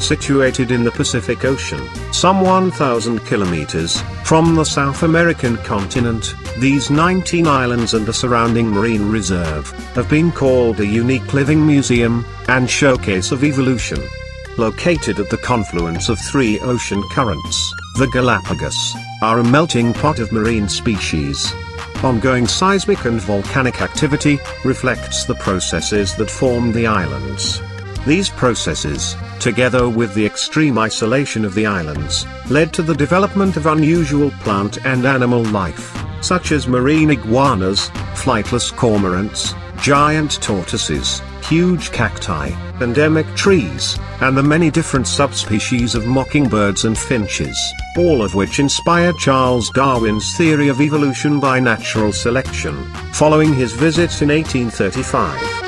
situated in the Pacific Ocean, some 1,000 kilometers from the South American continent. These 19 islands and the surrounding marine reserve have been called a unique living museum and showcase of evolution. Located at the confluence of three ocean currents, the Galapagos are a melting pot of marine species. Ongoing seismic and volcanic activity reflects the processes that formed the islands. These processes, together with the extreme isolation of the islands, led to the development of unusual plant and animal life, such as marine iguanas, flightless cormorants, giant tortoises, huge cacti, endemic trees, and the many different subspecies of mockingbirds and finches, all of which inspired Charles Darwin's theory of evolution by natural selection, following his visit in 1835.